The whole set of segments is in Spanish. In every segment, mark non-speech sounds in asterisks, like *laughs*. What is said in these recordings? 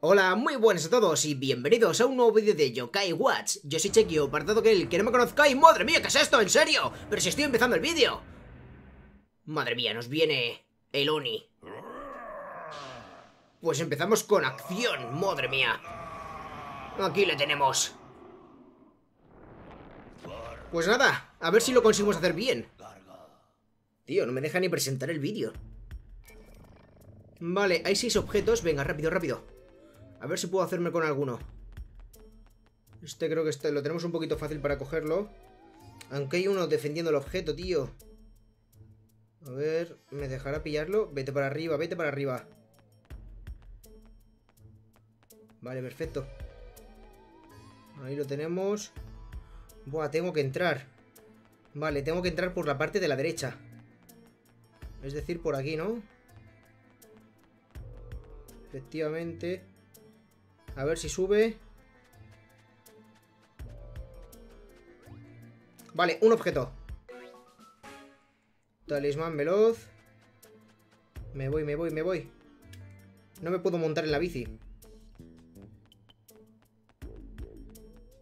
Hola, muy buenas a todos y bienvenidos a un nuevo vídeo de Yokai Watch. Yo soy Chequio, apartado que el que no me conozcáis, ¡madre mía, qué es esto! ¿En serio? Pero si estoy empezando el vídeo. Madre mía, nos viene el Oni. Pues empezamos con acción, madre mía. Aquí le tenemos. Pues nada, a ver si lo conseguimos hacer bien. Tío, no me deja ni presentar el vídeo. Vale, hay seis objetos. Venga, rápido, rápido. A ver si puedo hacerme con alguno. Este creo que este lo tenemos un poquito fácil para cogerlo. Aunque hay uno defendiendo el objeto, tío. A ver, ¿me dejará pillarlo? Vete para arriba, vete para arriba. Vale, perfecto. Ahí lo tenemos. Buah, tengo que entrar. Vale, tengo que entrar por la parte de la derecha. Es decir, por aquí, ¿no? Efectivamente. A ver si sube. Vale, un objeto. Talismán veloz. Me voy, me voy, me voy. No me puedo montar en la bici.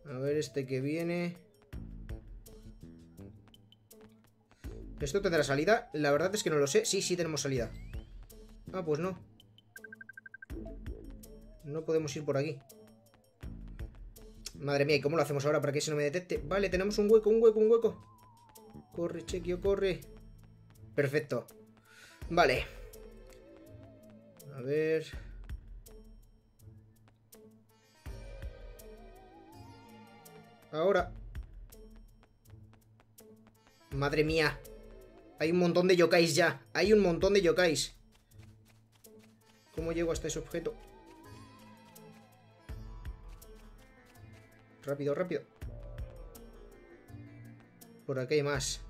A ver este que viene. ¿Esto tendrá salida? La verdad es que no lo sé. Sí, sí tenemos salida. Ah, pues no. No podemos ir por aquí. Madre mía, ¿y cómo lo hacemos ahora para que se no me detecte? Vale, tenemos un hueco, un hueco, un hueco. Corre, Chequio, corre. Perfecto. Vale. A ver... Ahora. Madre mía. Hay un montón de yokais ya. Hay un montón de yokais. ¿Cómo llego hasta ese objeto? Rápido, rápido. Por aquí hay más.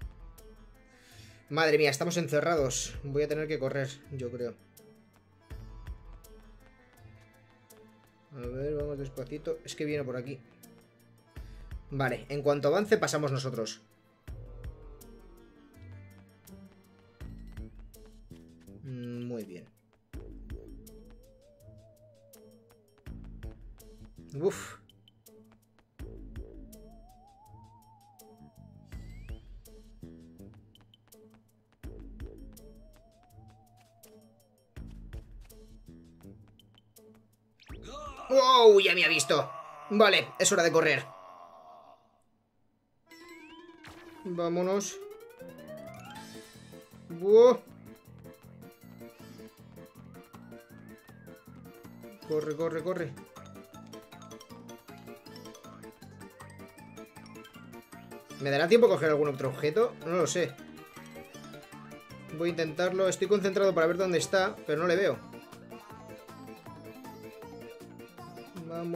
Madre mía, estamos encerrados. Voy a tener que correr, yo creo. A ver, vamos despacito. Es que viene por aquí. Vale, en cuanto avance pasamos nosotros. Es hora de correr. Vámonos. Corre, corre, corre. ¿Me dará tiempo a coger algún otro objeto? No lo sé. Voy a intentarlo. Estoy concentrado para ver dónde está, pero no le veo.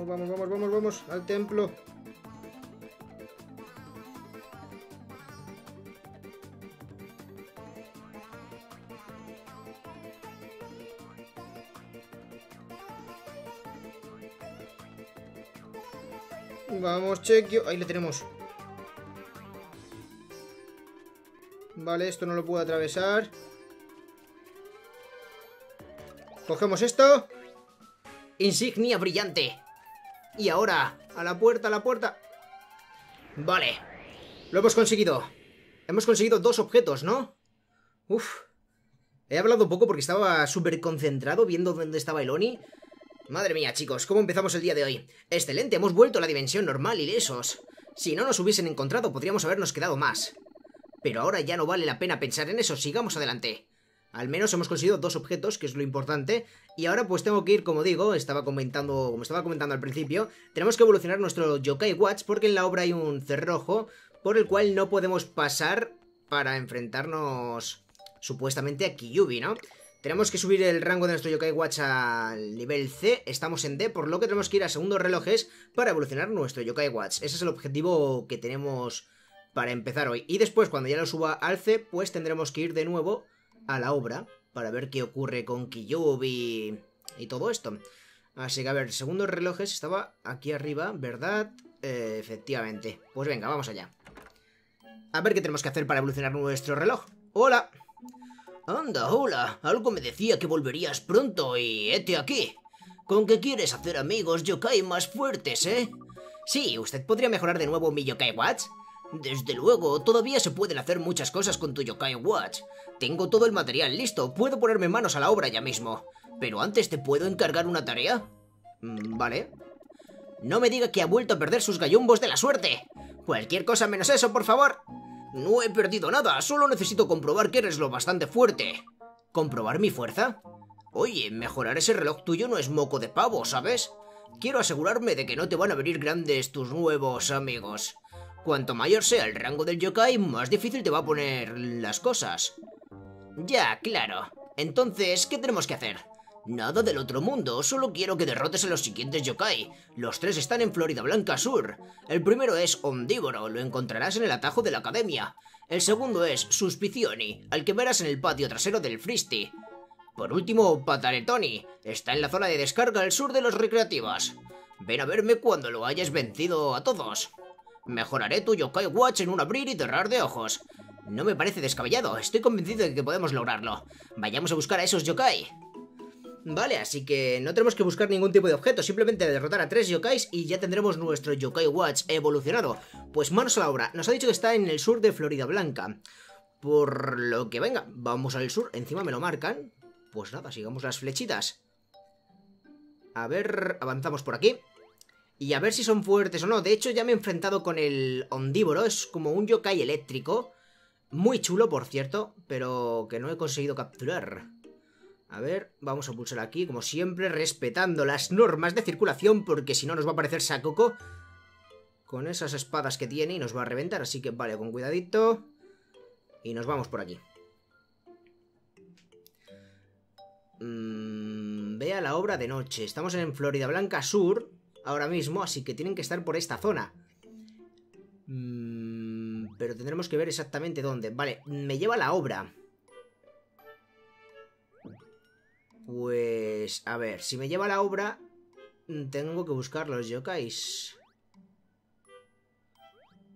Vamos, vamos, vamos, vamos, vamos al templo. Vamos, chequio. Ahí le tenemos. Vale, esto no lo puedo atravesar. Cogemos esto. Insignia brillante. Y ahora, a la puerta, a la puerta. Vale. Lo hemos conseguido. Hemos conseguido dos objetos, ¿no? Uf. He hablado poco porque estaba súper concentrado viendo dónde estaba el Oni. Madre mía, chicos, ¿cómo empezamos el día de hoy? Excelente, hemos vuelto a la dimensión normal, y esos. Si no nos hubiesen encontrado, podríamos habernos quedado más. Pero ahora ya no vale la pena pensar en eso, sigamos adelante. Al menos hemos conseguido dos objetos, que es lo importante. Y ahora pues tengo que ir, como digo, estaba comentando, como estaba comentando al principio, tenemos que evolucionar nuestro Yokai Watch porque en la obra hay un cerrojo por el cual no podemos pasar para enfrentarnos supuestamente a Kyubi, ¿no? Tenemos que subir el rango de nuestro Yokai Watch al nivel C, estamos en D, por lo que tenemos que ir a segundos relojes para evolucionar nuestro Yokai Watch. Ese es el objetivo que tenemos para empezar hoy. Y después, cuando ya lo suba al C, pues tendremos que ir de nuevo a la obra para ver qué ocurre con Kyubi y todo esto. Así que a ver, segundos relojes estaba aquí arriba, ¿verdad? Eh, efectivamente. Pues venga, vamos allá. A ver qué tenemos que hacer para evolucionar nuestro reloj. ¡Hola! Anda, hola. Algo me decía que volverías pronto y hete aquí. ¿Con qué quieres hacer amigos yokai más fuertes, eh? Sí, ¿usted podría mejorar de nuevo mi yokai watch? Desde luego, todavía se pueden hacer muchas cosas con tu yokai watch. Tengo todo el material listo, puedo ponerme manos a la obra ya mismo. Pero antes te puedo encargar una tarea. Mm, vale. No me diga que ha vuelto a perder sus gallumbos de la suerte. Cualquier cosa menos eso, por favor. No he perdido nada, solo necesito comprobar que eres lo bastante fuerte. ¿Comprobar mi fuerza? Oye, mejorar ese reloj tuyo no es moco de pavo, ¿sabes? Quiero asegurarme de que no te van a venir grandes tus nuevos amigos. Cuanto mayor sea el rango del yokai, más difícil te va a poner las cosas. Ya, claro. Entonces, ¿qué tenemos que hacer? Nada del otro mundo, solo quiero que derrotes a los siguientes yokai. Los tres están en Florida Blanca Sur. El primero es Ondívoro, lo encontrarás en el atajo de la academia. El segundo es Suspicioni, al que verás en el patio trasero del Fristi. Por último, Pataletoni. Está en la zona de descarga al sur de los recreativas. Ven a verme cuando lo hayas vencido a todos. Mejoraré tu Yokai Watch en un abrir y cerrar de ojos. No me parece descabellado, estoy convencido de que podemos lograrlo. Vayamos a buscar a esos yokai. Vale, así que no tenemos que buscar ningún tipo de objeto, simplemente derrotar a tres yokais y ya tendremos nuestro Yokai Watch evolucionado. Pues manos a la obra, nos ha dicho que está en el sur de Florida Blanca. Por lo que venga, vamos al sur, encima me lo marcan, pues nada, sigamos las flechitas. A ver, avanzamos por aquí. Y a ver si son fuertes o no. De hecho, ya me he enfrentado con el ondívoro. Es como un yokai eléctrico. Muy chulo, por cierto, pero que no he conseguido capturar. A ver, vamos a pulsar aquí, como siempre, respetando las normas de circulación, porque si no nos va a aparecer Sakoko con esas espadas que tiene y nos va a reventar. Así que vale, con cuidadito. Y nos vamos por aquí. Mmm, vea la obra de noche. Estamos en Florida Blanca Sur ahora mismo, así que tienen que estar por esta zona. Mmm, pero tendremos que ver exactamente dónde. Vale, me lleva la obra. Pues... A ver, si me lleva la obra... Tengo que buscar los yokais.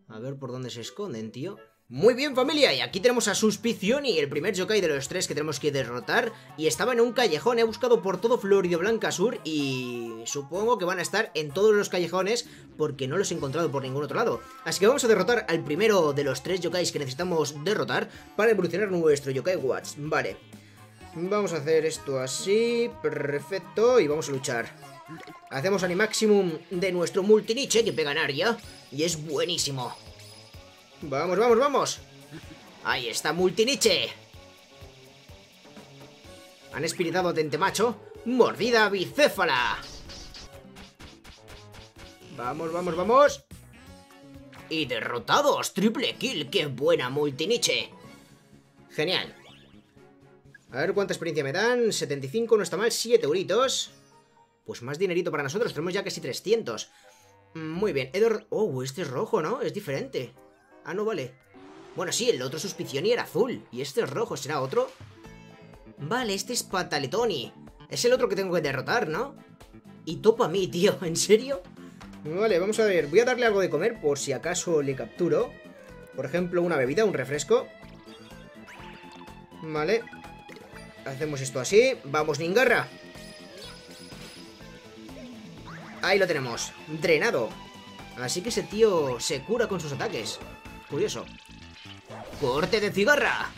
A ver por dónde se esconden, tío. Muy bien familia, y aquí tenemos a Suspicioni, el primer yokai de los tres que tenemos que derrotar. Y estaba en un callejón, he buscado por todo Florido Blanca Sur y supongo que van a estar en todos los callejones Porque no los he encontrado por ningún otro lado. Así que vamos a derrotar al primero de los tres yokais que necesitamos derrotar Para evolucionar nuestro yokai Watch, vale. Vamos a hacer esto así, perfecto, y vamos a luchar. Hacemos Animaximum de nuestro multiniche que pega en área. Y es buenísimo Vamos, vamos, vamos. Ahí está, multiniche. Han espiritado a Tentemacho. Mordida bicéfala. Vamos, vamos, vamos. Y derrotados. Triple kill. Qué buena multiniche. Genial. A ver cuánta experiencia me dan. 75, no está mal. 7 euritos. Pues más dinerito para nosotros. Tenemos ya casi 300. Muy bien. Edward... Oh, este es rojo, ¿no? Es diferente. Ah, no vale. Bueno, sí, el otro y era azul. ¿Y este es rojo? ¿Será otro? Vale, este es Pataletoni. Es el otro que tengo que derrotar, ¿no? Y topa a mí, tío. *laughs* ¿En serio? Vale, vamos a ver. Voy a darle algo de comer por si acaso le capturo. Por ejemplo, una bebida, un refresco. Vale. Hacemos esto así. Vamos, Ningarra. Ahí lo tenemos. Drenado. Así que ese tío se cura con sus ataques. Curioso. ¡Corte de cigarra!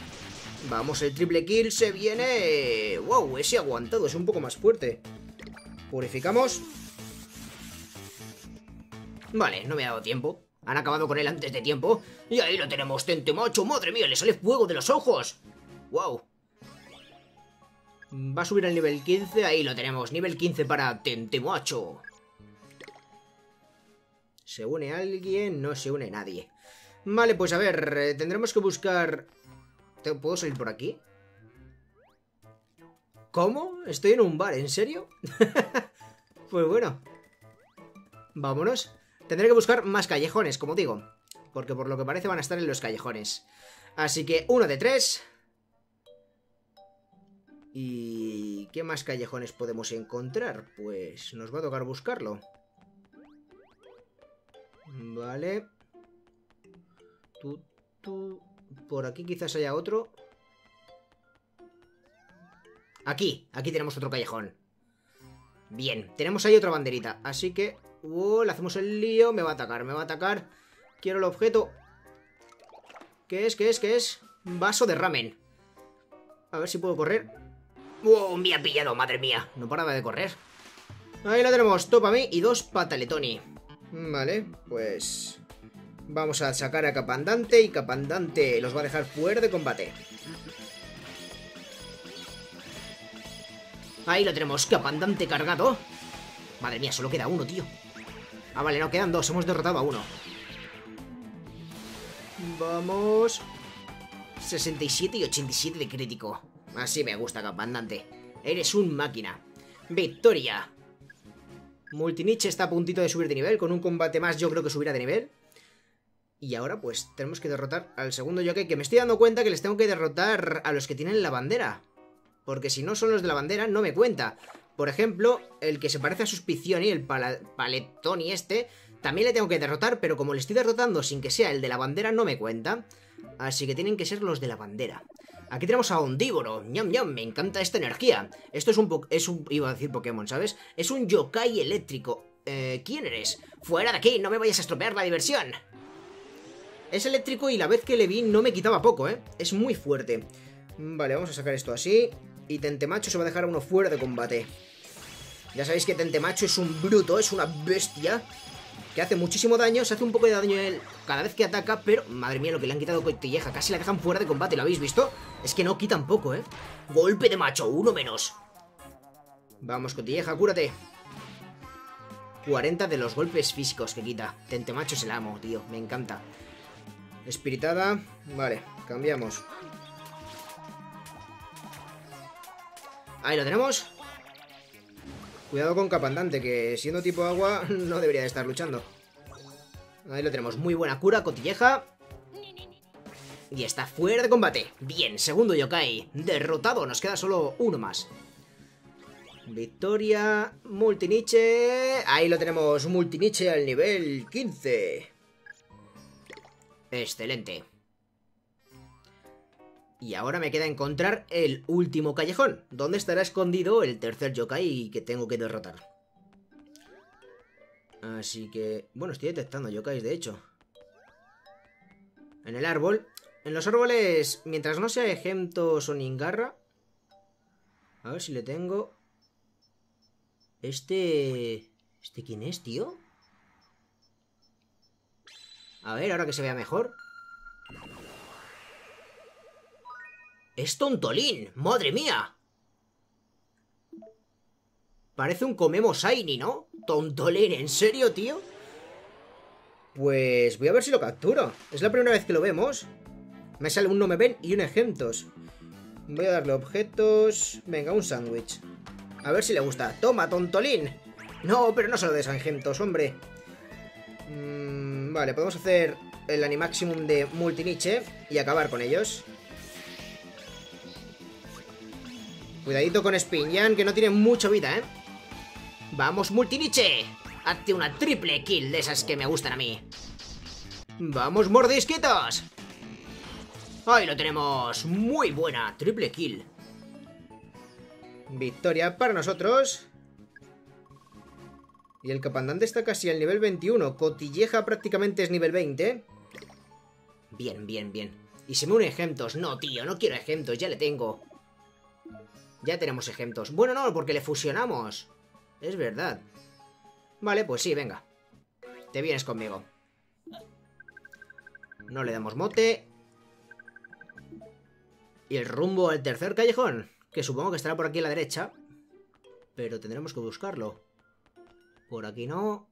Vamos, el triple kill se viene... ¡Wow! Ese aguantado es un poco más fuerte. Purificamos. Vale, no me ha dado tiempo. Han acabado con él antes de tiempo. Y ahí lo tenemos, Tentemacho. ¡Madre mía! ¡Le sale fuego de los ojos! ¡Wow! Va a subir al nivel 15. Ahí lo tenemos. Nivel 15 para Tentemacho. ¿Se une alguien? No se une nadie. Vale, pues a ver, eh, tendremos que buscar... ¿Puedo salir por aquí? ¿Cómo? Estoy en un bar, ¿en serio? *laughs* pues bueno. Vámonos. Tendré que buscar más callejones, como digo. Porque por lo que parece van a estar en los callejones. Así que uno de tres. ¿Y qué más callejones podemos encontrar? Pues nos va a tocar buscarlo. Vale. Por aquí quizás haya otro. Aquí, aquí tenemos otro callejón. Bien, tenemos ahí otra banderita. Así que... Uh, le hacemos el lío. Me va a atacar, me va a atacar. Quiero el objeto. ¿Qué es? ¿Qué es? ¿Qué es? Vaso de ramen. A ver si puedo correr. ¡Wow! Me ha pillado, madre mía. No paraba de correr. Ahí la tenemos. Top a mí y dos pataletoni. Vale, pues... Vamos a sacar a Capandante y Capandante los va a dejar fuera de combate. Ahí lo tenemos, Capandante cargado. Madre mía, solo queda uno, tío. Ah, vale, no, quedan dos, hemos derrotado a uno. Vamos... 67 y 87 de crítico. Así me gusta, Capandante. Eres un máquina. Victoria. Multiniche está a puntito de subir de nivel. Con un combate más yo creo que subirá de nivel. Y ahora pues tenemos que derrotar al segundo jockey, que me estoy dando cuenta que les tengo que derrotar a los que tienen la bandera. Porque si no son los de la bandera, no me cuenta. Por ejemplo, el que se parece a Suspicioni, el Paletoni este, también le tengo que derrotar, pero como le estoy derrotando sin que sea el de la bandera, no me cuenta. Así que tienen que ser los de la bandera. Aquí tenemos a Ondígoro. ñam ñam, me encanta esta energía. Esto es un, es un... iba a decir Pokémon, ¿sabes? Es un yokai eléctrico. Eh, ¿quién eres? ¡Fuera de aquí! ¡No me vayas a estropear la diversión! Es eléctrico y la vez que le vi no me quitaba poco, ¿eh? Es muy fuerte. Vale, vamos a sacar esto así. Y Tentemacho se va a dejar a uno fuera de combate. Ya sabéis que Tentemacho es un bruto, es una bestia. Que hace muchísimo daño, se hace un poco de daño él cada vez que ataca, pero madre mía lo que le han quitado Cotilleja, casi la dejan fuera de combate, ¿lo habéis visto? Es que no quitan poco, ¿eh? Golpe de macho, uno menos. Vamos, Cotilleja, cúrate. 40 de los golpes físicos que quita. Tentemacho es el amo, tío, me encanta. Espiritada. Vale, cambiamos. Ahí lo tenemos. Cuidado con Capandante, que siendo tipo agua *laughs* no debería de estar luchando. Ahí lo tenemos. Muy buena cura, cotilleja. Y está fuera de combate. Bien, segundo yokai. Derrotado. Nos queda solo uno más. Victoria. Multiniche. Ahí lo tenemos. Multiniche al nivel 15. Excelente. Y ahora me queda encontrar el último callejón, donde estará escondido el tercer yokai que tengo que derrotar. Así que... Bueno, estoy detectando yokais, de hecho. En el árbol. En los árboles, mientras no sea Egemtos o Ningarra... A ver si le tengo... Este... ¿Este quién es, tío? A ver, ahora que se vea mejor. ¡Es Tontolín! ¡Madre mía! Parece un Comemo Shiny, ¿no? Tontolín, ¿en serio, tío? Pues voy a ver si lo capturo. Es la primera vez que lo vemos. Me sale un no me ven y un ejentos. Voy a darle objetos... Venga, un sándwich. A ver si le gusta. ¡Toma, tontolín! No, pero no se lo des hombre. Mm, vale, podemos hacer el Animaximum de Multiniche y acabar con ellos. Cuidadito con Spinjan, que no tiene mucha vida, ¿eh? ¡Vamos, Multiniche! Hazte una triple kill de esas que me gustan a mí. ¡Vamos, mordisquitos! Ahí lo tenemos. Muy buena. Triple kill. Victoria para nosotros. Y el capandante está casi al nivel 21. Cotilleja prácticamente es nivel 20. Bien, bien, bien. Y se me une ejemplos. No, tío, no quiero ejemplos. Ya le tengo. Ya tenemos ejemplos. Bueno, no, porque le fusionamos. Es verdad. Vale, pues sí, venga. Te vienes conmigo. No le damos mote. Y el rumbo al tercer callejón. Que supongo que estará por aquí a la derecha. Pero tendremos que buscarlo. Por aquí no.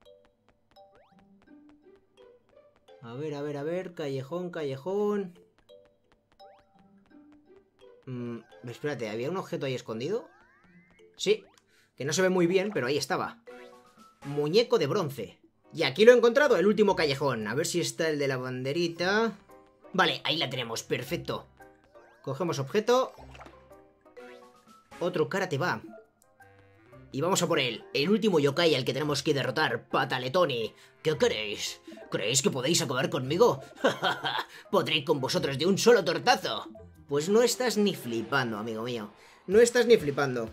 A ver, a ver, a ver. Callejón, callejón. Mm, espérate, ¿había un objeto ahí escondido? Sí, que no se ve muy bien, pero ahí estaba. Muñeco de bronce. Y aquí lo he encontrado, el último callejón. A ver si está el de la banderita. Vale, ahí la tenemos, perfecto. Cogemos objeto. Otro cara te va. Y vamos a por él, el último yokai al que tenemos que derrotar, Pataletoni. ¿Qué queréis? ¿Creéis que podéis acabar conmigo? *laughs* Podré con vosotros de un solo tortazo. Pues no estás ni flipando, amigo mío. No estás ni flipando.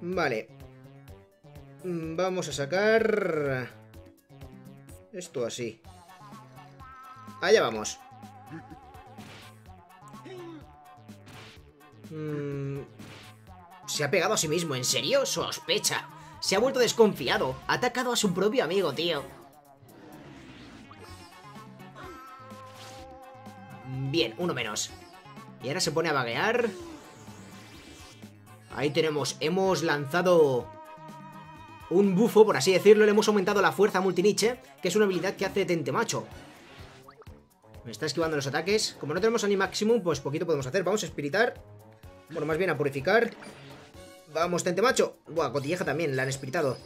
Vale. Mm, vamos a sacar... Esto así. Allá vamos. Mm, se ha pegado a sí mismo, ¿en serio? Sospecha. Se ha vuelto desconfiado. Ha atacado a su propio amigo, tío. Bien, uno menos. Y ahora se pone a vaguear. Ahí tenemos, hemos lanzado un bufo, por así decirlo. Le hemos aumentado la fuerza multiniche, que es una habilidad que hace Tentemacho. Me está esquivando los ataques. Como no tenemos Animaximum, pues poquito podemos hacer. Vamos a espiritar. Bueno, más bien a purificar. Vamos, Tentemacho. Buah, Cotilleja también, la han espiritado.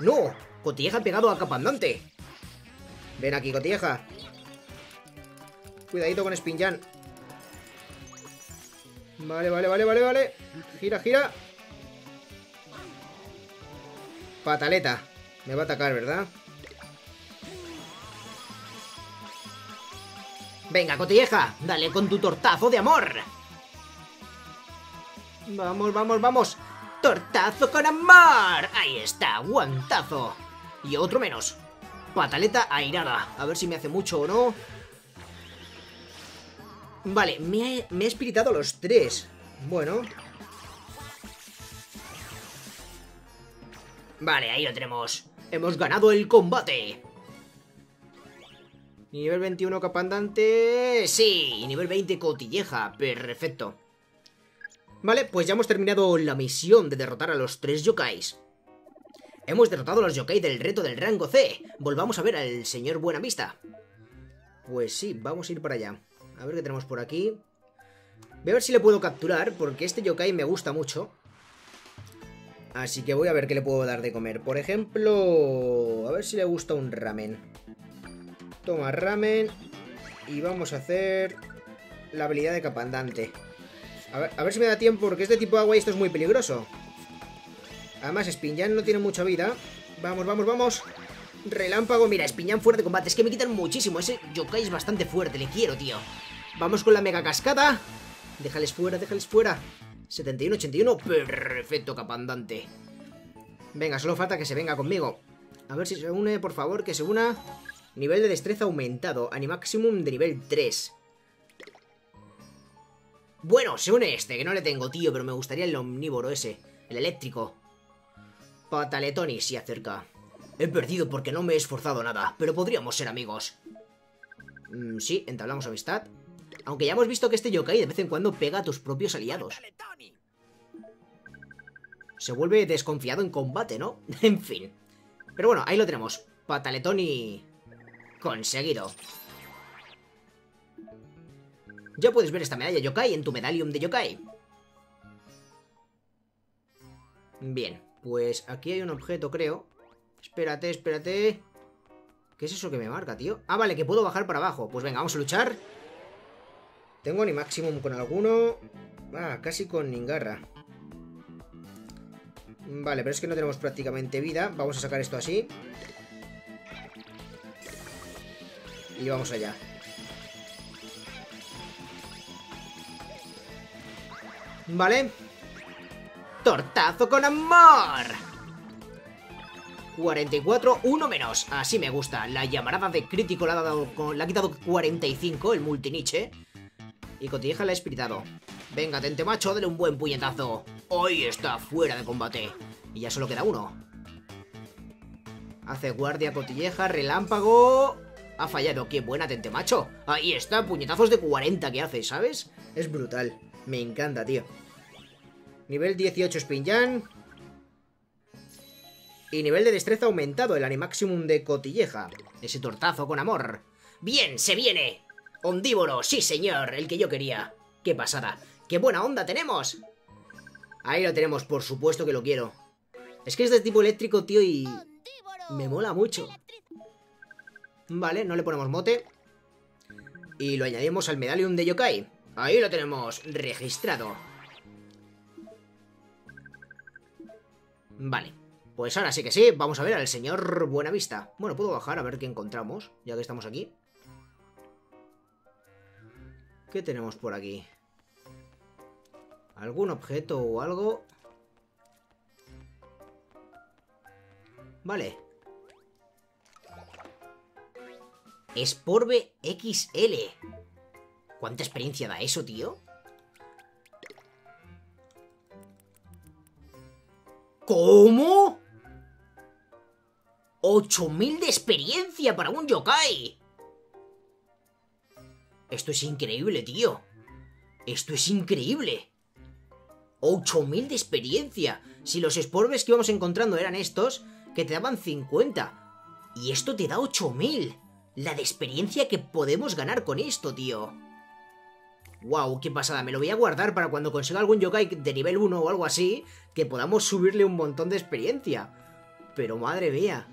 ¡No! Cotilleja pegado a Capandante. Ven aquí, Cotilleja. Cuidadito con Spinjan. Vale, vale, vale, vale, vale. Gira, gira. Pataleta. Me va a atacar, ¿verdad? Venga, cotilleja, dale con tu tortazo de amor. Vamos, vamos, vamos. ¡Tortazo con amor! Ahí está, guantazo. Y otro menos. Pataleta airada. A ver si me hace mucho o no. Vale, me he, me he espiritado los tres. Bueno. Vale, ahí lo tenemos. Hemos ganado el combate. Nivel 21 capandante... Sí, nivel 20 cotilleja. Perfecto. Vale, pues ya hemos terminado la misión de derrotar a los tres yokais. Hemos derrotado a los yokai del reto del rango C. Volvamos a ver al señor Buenavista. Pues sí, vamos a ir para allá. A ver qué tenemos por aquí. Voy a ver si le puedo capturar, porque este yokai me gusta mucho. Así que voy a ver qué le puedo dar de comer. Por ejemplo, a ver si le gusta un ramen. Toma ramen. Y vamos a hacer la habilidad de capandante. A ver, a ver si me da tiempo, porque este tipo de agua y esto es muy peligroso. Además, Spinjan no tiene mucha vida. Vamos, vamos, vamos. Relámpago, mira, Spinjan fuera de combate. Es que me quitan muchísimo. Ese yokai es bastante fuerte, le quiero, tío. Vamos con la mega cascada. Déjales fuera, déjales fuera. 71-81. Perfecto, capandante. Venga, solo falta que se venga conmigo. A ver si se une, por favor, que se una. Nivel de destreza aumentado. Animaximum de nivel 3. Bueno, se une este, que no le tengo, tío, pero me gustaría el omnívoro ese. El eléctrico. Pataletoni se acerca. He perdido porque no me he esforzado nada, pero podríamos ser amigos. Mm, sí, entablamos amistad. Aunque ya hemos visto que este yokai de vez en cuando pega a tus propios aliados. Se vuelve desconfiado en combate, ¿no? *laughs* en fin. Pero bueno, ahí lo tenemos. Pataletoni... Conseguido. Ya puedes ver esta medalla yokai en tu medallium de yokai. Bien, pues aquí hay un objeto, creo. Espérate, espérate. ¿Qué es eso que me marca, tío? Ah, vale, que puedo bajar para abajo. Pues venga, vamos a luchar. Tengo ni maximum con alguno. Ah, casi con Ningarra. Vale, pero es que no tenemos prácticamente vida. Vamos a sacar esto así. Y vamos allá. Vale. ¡Tortazo con amor! 44, uno menos. Así me gusta. La llamarada de crítico la ha, dado, la ha quitado 45, el multiniche. Y Cotilleja la ha espiritado. Venga, tente macho, dale un buen puñetazo. Hoy está fuera de combate. Y ya solo queda uno. Hace guardia Cotilleja, relámpago... Ha fallado, qué buena tente macho. Ahí está, puñetazos de 40 que hace, ¿sabes? Es brutal. Me encanta, tío. Nivel 18 Spinjan. Y nivel de destreza aumentado, el Animaximum de Cotilleja. Ese tortazo con amor. ¡Bien, se viene! Ondívoro, sí señor, el que yo quería. ¡Qué pasada! ¡Qué buena onda tenemos! Ahí lo tenemos, por supuesto que lo quiero. Es que es de tipo eléctrico, tío, y... Me mola mucho. Vale, no le ponemos mote. Y lo añadimos al Medallium de Yokai. Ahí lo tenemos, registrado. Vale, pues ahora sí que sí, vamos a ver al señor Buenavista. Bueno, puedo bajar a ver qué encontramos, ya que estamos aquí. ¿Qué tenemos por aquí? ¿Algún objeto o algo? Vale. Sporve XL. ¿Cuánta experiencia da eso, tío? ¿Cómo? 8000 de experiencia para un yokai. Esto es increíble, tío. Esto es increíble. 8000 de experiencia. Si los esporbes que íbamos encontrando eran estos, que te daban 50. Y esto te da 8000. La de experiencia que podemos ganar con esto, tío. Wow, qué pasada. Me lo voy a guardar para cuando consiga algún yokai de nivel 1 o algo así, que podamos subirle un montón de experiencia. Pero madre mía.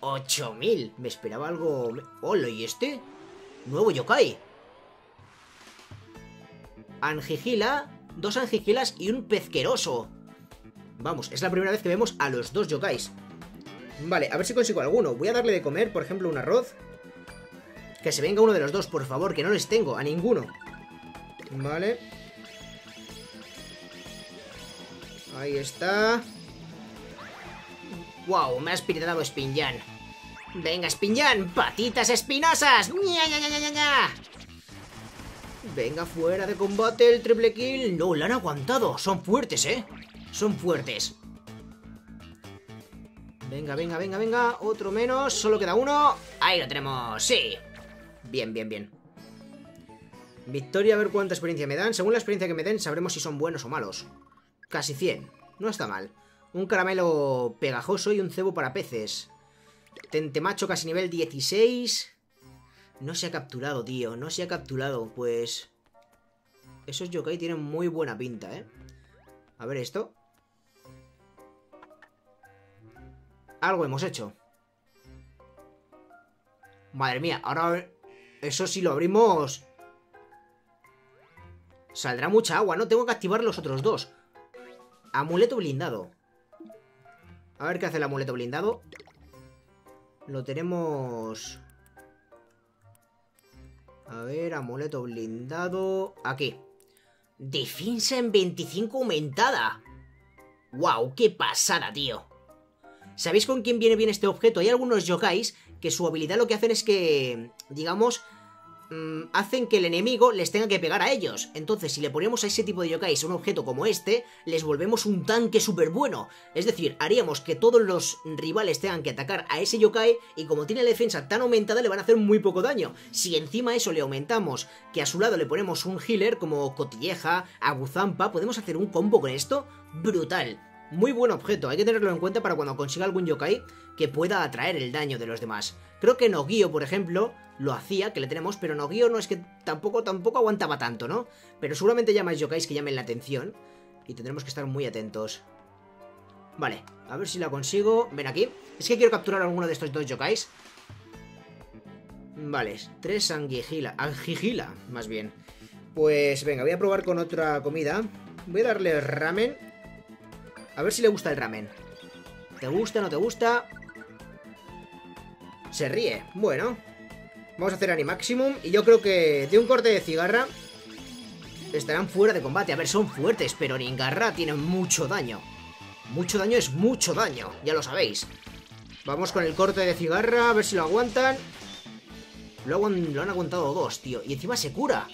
8000. Me esperaba algo... Hola, ¿y este? Nuevo yokai. Angigila, dos angigilas y un pezqueroso. Vamos, es la primera vez que vemos a los dos yokais. Vale, a ver si consigo alguno. Voy a darle de comer, por ejemplo, un arroz. Que se venga uno de los dos, por favor, que no les tengo, a ninguno. Vale. Ahí está. Wow, me ha espiritado Spinjan. Venga, Spinjan, patitas espinosas. ¡Nya, nya, nya, nya, nya! Venga, fuera de combate el triple kill. No, la han aguantado. Son fuertes, ¿eh? Son fuertes. Venga, venga, venga, venga. Otro menos. Solo queda uno. Ahí lo tenemos. Sí. Bien, bien, bien. Victoria, a ver cuánta experiencia me dan. Según la experiencia que me den, sabremos si son buenos o malos. Casi 100. No está mal. Un caramelo pegajoso y un cebo para peces. Tentemacho casi nivel 16. No se ha capturado, tío. No se ha capturado. Pues... Esos yokai tienen muy buena pinta, ¿eh? A ver esto. Algo hemos hecho. Madre mía, ahora... Eso sí lo abrimos... Saldrá mucha agua, ¿no? Tengo que activar los otros dos. Amuleto blindado. A ver qué hace el amuleto blindado. Lo tenemos... A ver, amuleto blindado... Aquí. Defensa en 25 aumentada. ¡Wow! ¡Qué pasada, tío! ¿Sabéis con quién viene bien este objeto? Hay algunos yokais que su habilidad lo que hacen es que, digamos, mmm, hacen que el enemigo les tenga que pegar a ellos. Entonces, si le ponemos a ese tipo de yokais un objeto como este, les volvemos un tanque súper bueno. Es decir, haríamos que todos los rivales tengan que atacar a ese yokai y como tiene la defensa tan aumentada le van a hacer muy poco daño. Si encima eso le aumentamos, que a su lado le ponemos un healer como Cotilleja, Aguzampa, podemos hacer un combo con esto brutal. Muy buen objeto, hay que tenerlo en cuenta para cuando consiga algún yokai que pueda atraer el daño de los demás. Creo que Nogio, por ejemplo, lo hacía, que le tenemos, pero Nogio no es que tampoco, tampoco aguantaba tanto, ¿no? Pero seguramente ya más yokais que llamen la atención y tendremos que estar muy atentos. Vale, a ver si la consigo. Ven aquí. Es que quiero capturar alguno de estos dos yokais. Vale, tres angigila. Angigila, más bien. Pues venga, voy a probar con otra comida. Voy a darle ramen. A ver si le gusta el ramen. ¿Te gusta, no te gusta? Se ríe. Bueno. Vamos a hacer Animaximum. Y yo creo que de un corte de cigarra estarán fuera de combate. A ver, son fuertes, pero Ningarra tiene mucho daño. Mucho daño es mucho daño, ya lo sabéis. Vamos con el corte de cigarra, a ver si lo aguantan. Lo, aguant lo han aguantado dos, tío. Y encima se cura.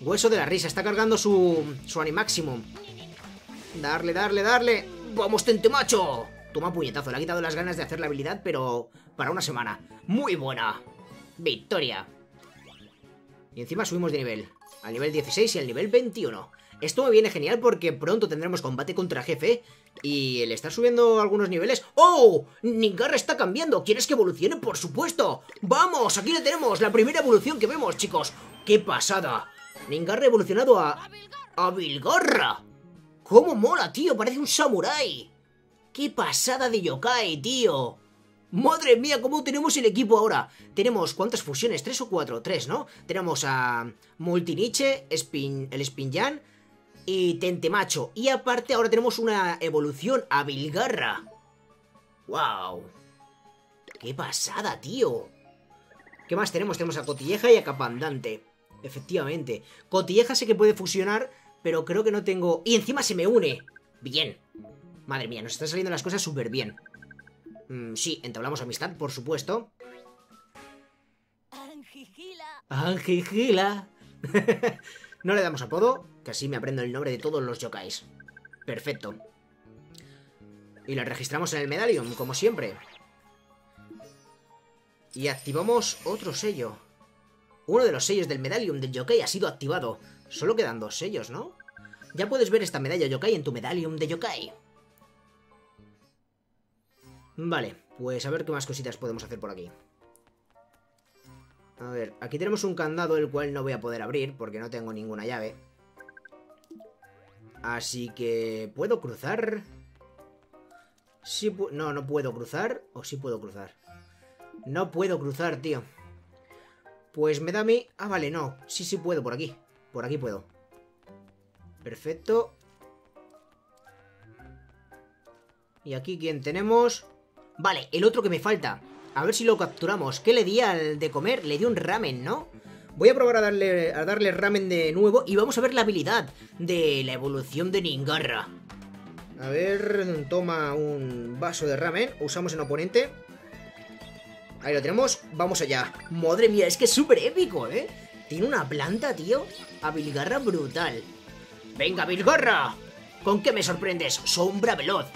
Hueso de la risa, está cargando su, su Animaximum. Darle, darle, darle. ¡Vamos, tente macho! Toma puñetazo, le ha quitado las ganas de hacer la habilidad, pero para una semana. ¡Muy buena! Victoria. Y encima subimos de nivel. Al nivel 16 y al nivel 21. Esto me viene genial porque pronto tendremos combate contra jefe y el estar subiendo algunos niveles... ¡Oh! Ningarra está cambiando. ¿Quieres que evolucione? ¡Por supuesto! ¡Vamos! Aquí le tenemos, la primera evolución que vemos, chicos. ¡Qué pasada! Ningarra evolucionado a... ¡A! ¡Cómo mola, tío! Parece un samurái. ¡Qué pasada de yokai, tío! ¡Madre mía! ¿Cómo tenemos el equipo ahora? Tenemos, ¿cuántas fusiones? ¿Tres o cuatro? Tres, ¿no? Tenemos a Multiniche, el Spinjan y Tentemacho. Y aparte ahora tenemos una evolución a Vilgarra. ¡Wow! ¡Qué pasada, tío! ¿Qué más tenemos? Tenemos a Cotilleja y a Capandante. Efectivamente. Cotilleja sé que puede fusionar, pero creo que no tengo... ¡Y encima se me une! Bien. Madre mía, nos están saliendo las cosas súper bien. Mm, sí, entablamos amistad, por supuesto. Angigila. Angigila. *laughs* no le damos apodo, que así me aprendo el nombre de todos los yokais. Perfecto. Y la registramos en el Medallion, como siempre. Y activamos otro sello. Uno de los sellos del Medallion del yokai ha sido activado. Solo quedan dos sellos, ¿no? Ya puedes ver esta medalla yokai en tu Medallion de yokai. Vale, pues a ver qué más cositas podemos hacer por aquí. A ver, aquí tenemos un candado el cual no voy a poder abrir porque no tengo ninguna llave. Así que... ¿Puedo cruzar? No, no puedo cruzar. ¿O sí puedo cruzar? No puedo cruzar, tío. Pues me da a mí... Ah, vale, no. Sí, sí puedo, por aquí. Por aquí puedo. Perfecto. Y aquí, ¿quién tenemos? Vale, el otro que me falta. A ver si lo capturamos. ¿Qué le di al de comer? Le di un ramen, ¿no? Voy a probar a darle, a darle ramen de nuevo y vamos a ver la habilidad de la evolución de Ningarra. A ver, toma un vaso de ramen, usamos en oponente. Ahí lo tenemos, vamos allá. Madre mía, es que es súper épico, ¿eh? Tiene una planta, tío, a Bilgarra brutal. ¡Venga, Bilgarra! ¿Con qué me sorprendes? Sombra veloz.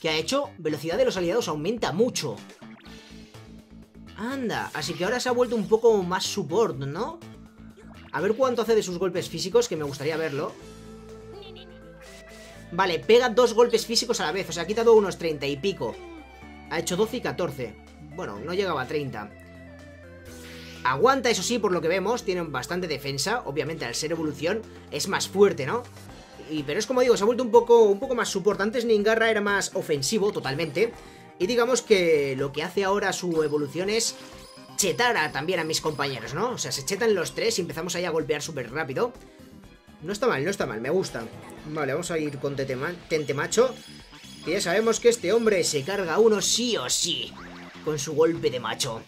¿Qué ha hecho? Velocidad de los aliados aumenta mucho. Anda, así que ahora se ha vuelto un poco más support, ¿no? A ver cuánto hace de sus golpes físicos, que me gustaría verlo. Vale, pega dos golpes físicos a la vez, o sea, ha quitado unos 30 y pico. Ha hecho 12 y 14. Bueno, no llegaba a 30. Aguanta, eso sí, por lo que vemos, tiene bastante defensa. Obviamente, al ser evolución, es más fuerte, ¿no? Y, pero es como digo, se ha vuelto un poco, un poco más soporte. Antes Ningarra era más ofensivo totalmente. Y digamos que lo que hace ahora su evolución es chetar a, también a mis compañeros, ¿no? O sea, se chetan los tres y empezamos ahí a golpear súper rápido. No está mal, no está mal, me gusta. Vale, vamos a ir con Tente Macho. Que ya sabemos que este hombre se carga uno sí o sí. Con su golpe de macho.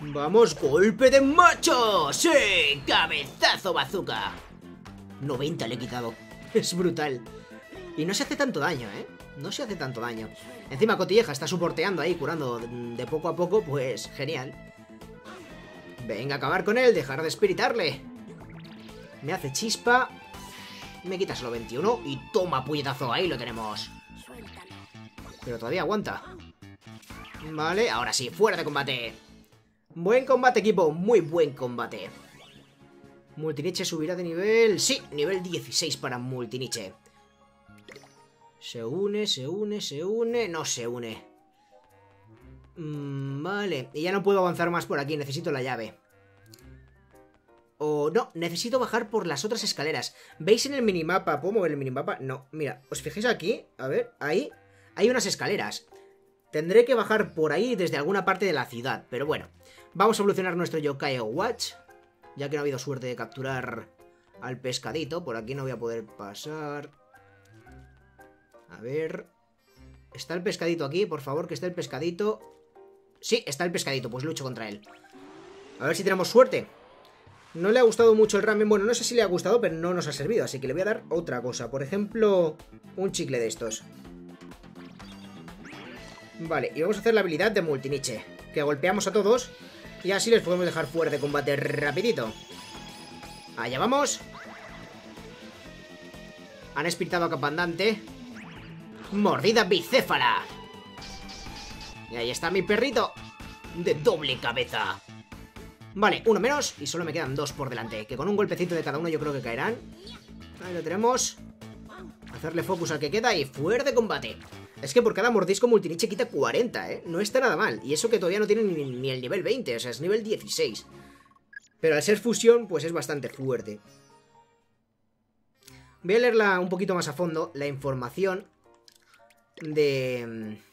¡Vamos, golpe de macho! ¡Sí! ¡Cabezazo bazooka! 90 le he quitado. Es brutal. Y no se hace tanto daño, ¿eh? No se hace tanto daño. Encima Cotilleja está soporteando ahí, curando de poco a poco, pues genial. Venga, acabar con él, dejar de espiritarle. Me hace chispa. Me quita solo 21 y toma puñetazo, ahí lo tenemos. Pero todavía aguanta. Vale, ahora sí, fuera de combate. Buen combate, equipo, muy buen combate. Multiniche subirá de nivel... Sí, nivel 16 para Multiniche. Se une, se une, se une... No se une. Mm, vale, y ya no puedo avanzar más por aquí, necesito la llave. O no, necesito bajar por las otras escaleras. ¿Veis en el minimapa? ¿Puedo mover el minimapa? No, mira, os fijáis aquí, a ver, ahí hay unas escaleras. Tendré que bajar por ahí desde alguna parte de la ciudad, pero bueno. Vamos a evolucionar nuestro Yokai Watch. Ya que no ha habido suerte de capturar al pescadito. Por aquí no voy a poder pasar. A ver... ¿Está el pescadito aquí? Por favor, que esté el pescadito. Sí, está el pescadito, pues lucho contra él. A ver si tenemos suerte. No le ha gustado mucho el ramen. Bueno, no sé si le ha gustado, pero no nos ha servido. Así que le voy a dar otra cosa. Por ejemplo, un chicle de estos. Vale, y vamos a hacer la habilidad de multiniche. Que golpeamos a todos y así les podemos dejar fuera de combate rapidito. Allá vamos. Han espiritado a Capandante. Mordida bicéfala. Y ahí está mi perrito. De doble cabeza. Vale, uno menos y solo me quedan dos por delante. Que con un golpecito de cada uno yo creo que caerán. Ahí lo tenemos. Hacerle focus al que queda y fuera de combate. Es que por cada mordisco Multiniche quita 40, ¿eh? No está nada mal. Y eso que todavía no tiene ni, el nivel 20, o sea, es nivel 16. Pero al ser fusión, pues es bastante fuerte. Voy a leerla un poquito más a fondo, la información de... Mm,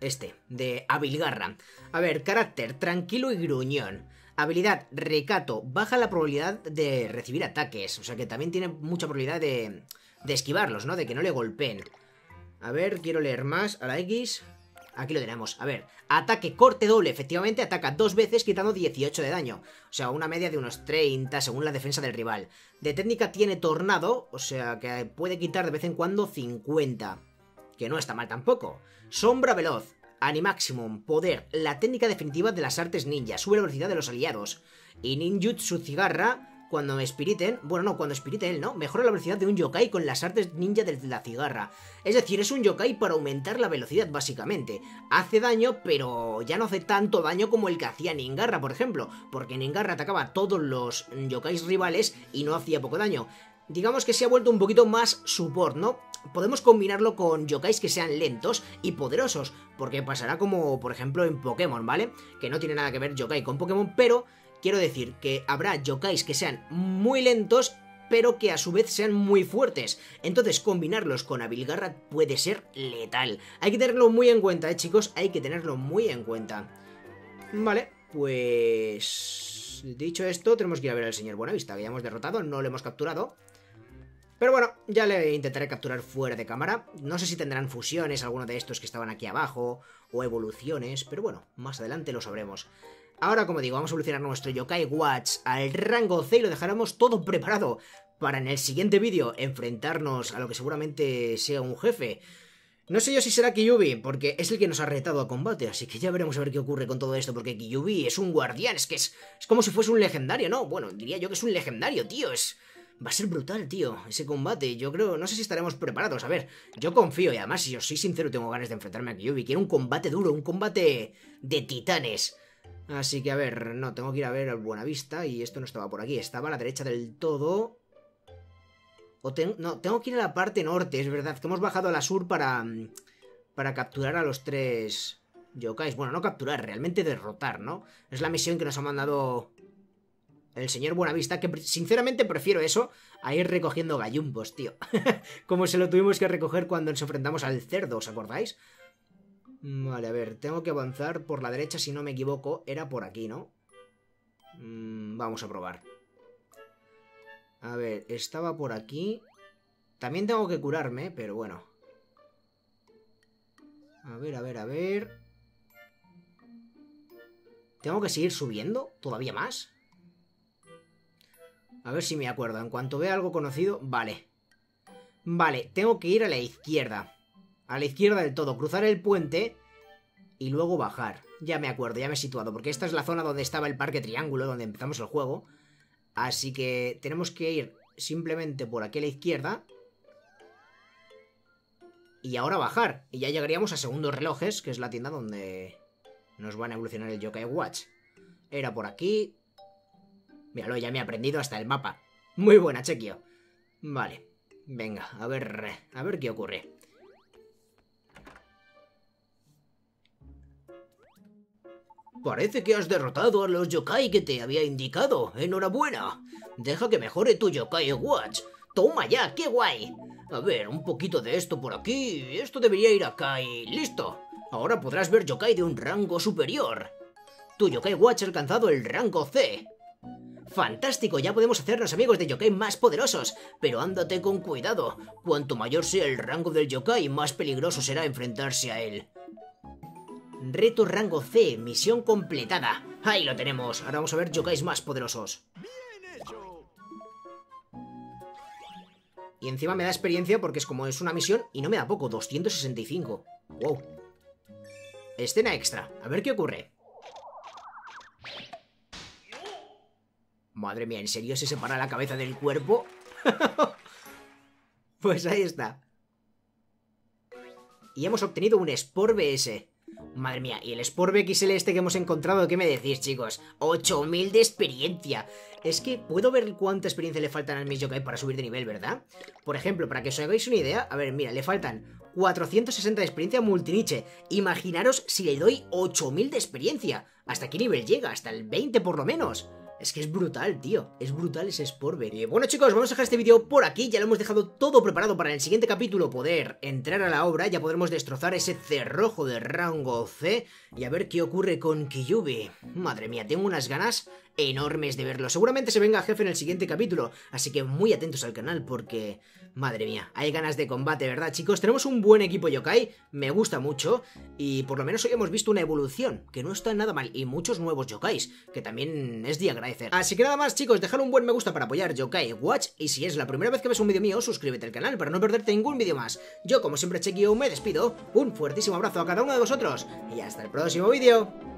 este, de Abilgarra. A ver, carácter, tranquilo y gruñón. Habilidad, recato, baja la probabilidad de recibir ataques. O sea que también tiene mucha probabilidad de, de esquivarlos, ¿no? De que no le golpeen. A ver, quiero leer más. A la X. Aquí lo tenemos. A ver, ataque corte doble. Efectivamente, ataca dos veces quitando 18 de daño. O sea, una media de unos 30 según la defensa del rival. De técnica tiene tornado, o sea que puede quitar de vez en cuando 50. Que no está mal tampoco. Sombra veloz. Animaximum, poder, la técnica definitiva de las artes ninja, sube la velocidad de los aliados. Y ninjutsu cigarra, cuando espiriten, bueno, no, cuando espirite él, ¿no? Mejora la velocidad de un yokai con las artes ninja de la cigarra. Es decir, es un yokai para aumentar la velocidad, básicamente. Hace daño, pero ya no hace tanto daño como el que hacía Ningarra, por ejemplo, porque Ningarra atacaba a todos los yokais rivales y no hacía poco daño. Digamos que se ha vuelto un poquito más support, ¿no? Podemos combinarlo con yokais que sean lentos y poderosos, porque pasará como, por ejemplo, en Pokémon, ¿vale? Que no tiene nada que ver yokai con Pokémon, pero Quiero decir que habrá yokais que sean muy lentos, pero que a su vez sean muy fuertes. Entonces, combinarlos con Abilgarra puede ser letal. Hay que tenerlo muy en cuenta, ¿eh, chicos? Hay que tenerlo muy en cuenta. Vale, pues... Dicho esto, tenemos que ir a ver al señor Buenavista, que ya hemos derrotado, no lo hemos capturado. Pero bueno, ya le intentaré capturar fuera de cámara. No sé si tendrán fusiones, alguno de estos que estaban aquí abajo, o evoluciones, pero bueno, más adelante lo sabremos. Ahora, como digo, vamos a evolucionar nuestro Yokai Watch al rango C y lo dejaremos todo preparado para en el siguiente vídeo enfrentarnos a lo que seguramente sea un jefe. No sé yo si será Kyubi, porque es el que nos ha retado a combate, así que ya veremos a ver qué ocurre con todo esto, porque Kyubi es un guardián, es que es, es como si fuese un legendario, ¿no? Bueno, diría yo que es un legendario, tío, es... Va a ser brutal, tío, ese combate. Yo creo, no sé si estaremos preparados. A ver, yo confío y además, si yo soy sincero, tengo ganas de enfrentarme a Kyubi. Quiero un combate duro, un combate de titanes. Así que, a ver, no, tengo que ir a ver al Buenavista y esto no estaba por aquí, estaba a la derecha del todo. O no, tengo que ir a la parte norte, es verdad, que hemos bajado a la sur para, para capturar a los tres yokais. Bueno, no capturar, realmente derrotar, ¿no? Es la misión que nos ha mandado el señor Buenavista, que sinceramente prefiero eso a ir recogiendo gallumbos, tío. *laughs* Como se lo tuvimos que recoger cuando nos enfrentamos al cerdo, ¿os acordáis? Vale, a ver, tengo que avanzar por la derecha si no me equivoco. Era por aquí, ¿no? Mm, vamos a probar. A ver, estaba por aquí. También tengo que curarme, pero bueno. A ver, a ver, a ver. ¿Tengo que seguir subiendo? ¿Todavía más? A ver si me acuerdo. En cuanto vea algo conocido... Vale. Vale, tengo que ir a la izquierda. A la izquierda del todo, cruzar el puente y luego bajar. Ya me acuerdo, ya me he situado, porque esta es la zona donde estaba el parque triángulo, donde empezamos el juego. Así que tenemos que ir simplemente por aquí a la izquierda. Y ahora bajar. Y ya llegaríamos a Segundos Relojes, que es la tienda donde nos van a evolucionar el Yokai Watch. Era por aquí. Míralo, ya me he aprendido hasta el mapa. Muy buena, Chequio. Vale. Venga, a ver, a ver qué ocurre. Parece que has derrotado a los yokai que te había indicado. Enhorabuena. Deja que mejore tu yokai watch. Toma ya, qué guay. A ver, un poquito de esto por aquí. Esto debería ir acá y... ¡Listo! Ahora podrás ver yokai de un rango superior. Tu yokai watch ha alcanzado el rango C. ¡Fantástico! Ya podemos hacernos amigos de yokai más poderosos. Pero ándate con cuidado. Cuanto mayor sea el rango del yokai, más peligroso será enfrentarse a él. Reto rango C, misión completada. Ahí lo tenemos. Ahora vamos a ver yokais más poderosos. Y encima me da experiencia porque es como es una misión y no me da poco, 265. Wow. Escena extra. A ver qué ocurre. Madre mía, ¿en serio se separa la cabeza del cuerpo? *laughs* pues ahí está. Y hemos obtenido un Sport BS. Madre mía, y el Sport BXL este que hemos encontrado, ¿qué me decís, chicos? 8000 de experiencia. Es que puedo ver cuánta experiencia le faltan al Miss Yokai para subir de nivel, ¿verdad? Por ejemplo, para que os hagáis una idea, a ver, mira, le faltan 460 de experiencia multiniche. Imaginaros si le doy 8000 de experiencia. ¿Hasta qué nivel llega? Hasta el 20 por lo menos. Es que es brutal, tío. Es brutal ese Sportber. Bueno, chicos, vamos a dejar este vídeo por aquí. Ya lo hemos dejado todo preparado para en el siguiente capítulo poder entrar a la obra. Ya podremos destrozar ese cerrojo de rango C. Y a ver qué ocurre con Kyubi. Madre mía, tengo unas ganas enormes de verlo. Seguramente se venga jefe en el siguiente capítulo, así que muy atentos al canal porque... Madre mía, hay ganas de combate, ¿verdad chicos? Tenemos un buen equipo yokai, me gusta mucho, y por lo menos hoy hemos visto una evolución, que no está nada mal, y muchos nuevos yokais, que también es de agradecer. Así que nada más chicos, dejar un buen me gusta para apoyar Yokai Watch, y si es la primera vez que ves un vídeo mío, suscríbete al canal para no perderte ningún vídeo más. Yo, como siempre, Chequio, me despido, un fuertísimo abrazo a cada uno de vosotros, y hasta el próximo vídeo.